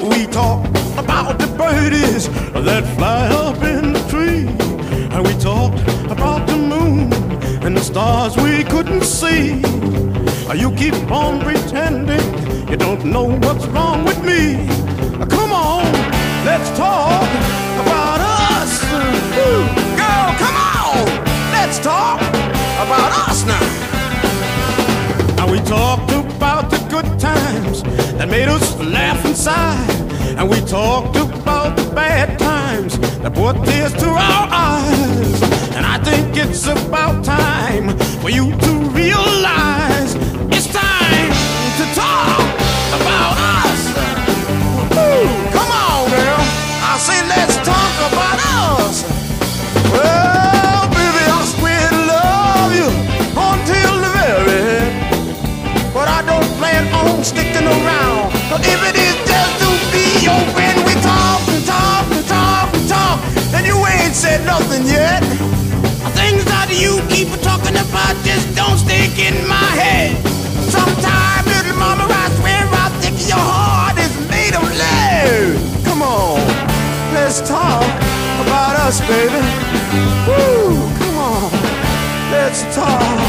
We talk about the birdies that fly up in the tree. And we talked about the moon and the stars we couldn't see. You keep on pretending you don't know what's wrong with me. Come on, let's talk about us. Girl, come on, let's talk about us now. And we talked about the good times inside. And we talked about the bad times that brought tears to our eyes. And I think it's about time for you to realize it's time to talk about us. Woo, come on, girl. I say let's talk about us. Well, baby, I swear to love you until the very end. But I don't plan on sticking around. If it is about just don't stick in my head. Sometimes, little mama, I swear I think your heart is made of lead. Come on, let's talk about us, baby. Woo, come on, let's talk.